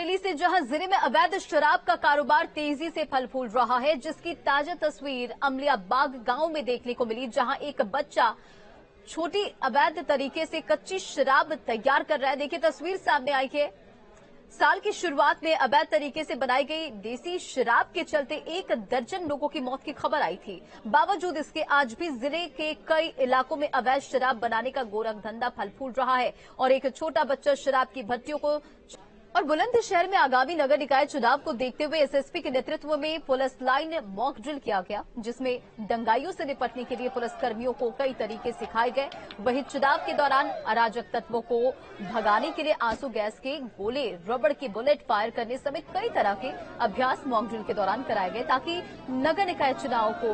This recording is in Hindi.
बरेली से, जहाँ ज़िले में अवैध शराब का कारोबार तेज़ी से फल फूल रहा है, जिसकी ताज़ा तस्वीर अमलिया बाग गाँव में देखने को मिली, जहाँ एक बच्चा छोटी अवैध तरीके से कच्ची शराब तैयार कर रहा है। देखिए, तस्वीर सामने आई है। साल की शुरुआत में अवैध तरीके से बनाई गई देसी शराब के चलते एक दर्जन लोगों की मौत की खबर आई थी। बावजूद इसके, आज भी ज़िले के कई इलाकों में अवैध शराब बनाने का गोरख धंधा फल फूल रहा है और एक छोटा बच्चा शराब की भट्टियों को और बुलंदशहर में आगामी नगर निकाय चुनाव को देखते हुए एसएसपी के नेतृत्व में पुलिस लाइन मॉक ड्रिल किया गया, जिसमें दंगाइयों से निपटने के लिए पुलिस कर्मियों को कई तरीके सिखाए गए। वहीं चुनाव के दौरान अराजक तत्वों को भगाने के लिए आँसू गैस के गोले, रबड़ के बुलेट फायर करने समेत कई तरह के अभ्यास मॉक ड्रिल के दौरान कराए गए, ताकि नगर निकाय चुनाव को